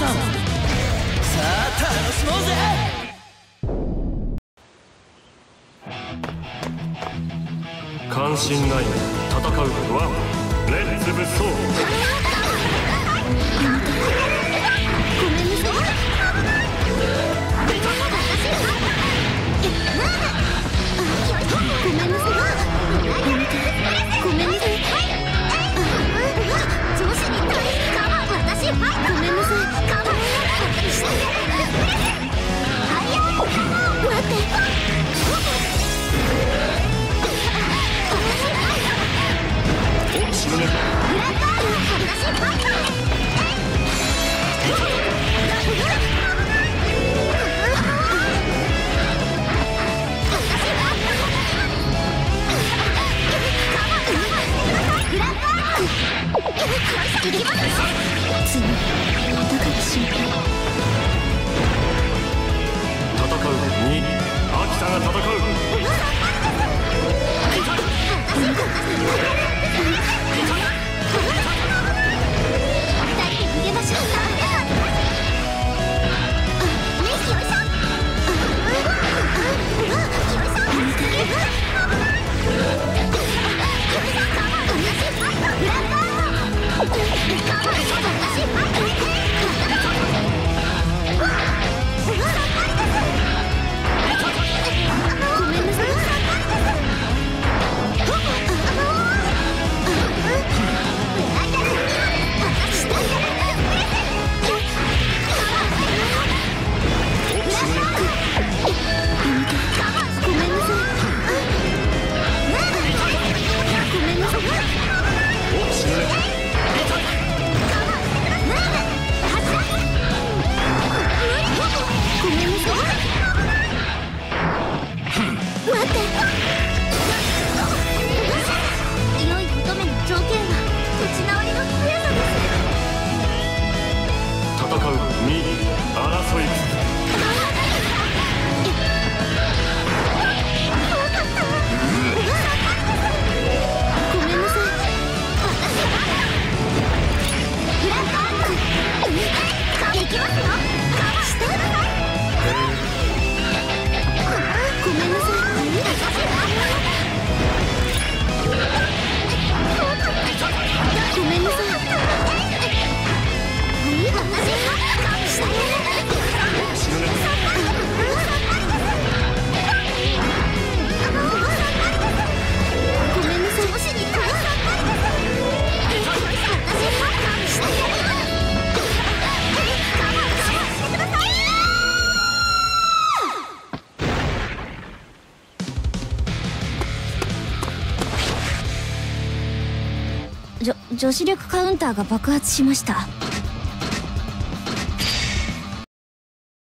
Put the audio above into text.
さんさあ楽しもうぜ。関心ない戦うことはレッツ武装行きます女子力カウンターが爆発しました。